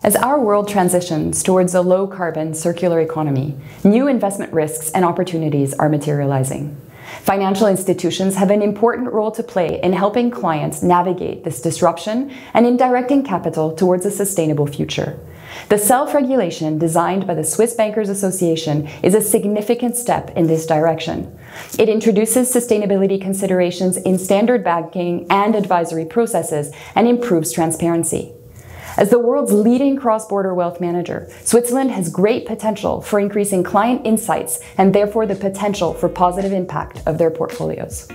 As our world transitions towards a low carbon circular economy, new investment risks and opportunities are materializing. Financial institutions have an important role to play in helping clients navigate this disruption and in directing capital towards a sustainable future. The self regulation designed by the Swiss Bankers Association is a significant step in this direction. It introduces sustainability considerations in standard banking and advisory processes and improves transparency. As the world's leading cross border wealth manager, Switzerland has great potential for increasing client insights and therefore the potential for positive impact of their portfolios.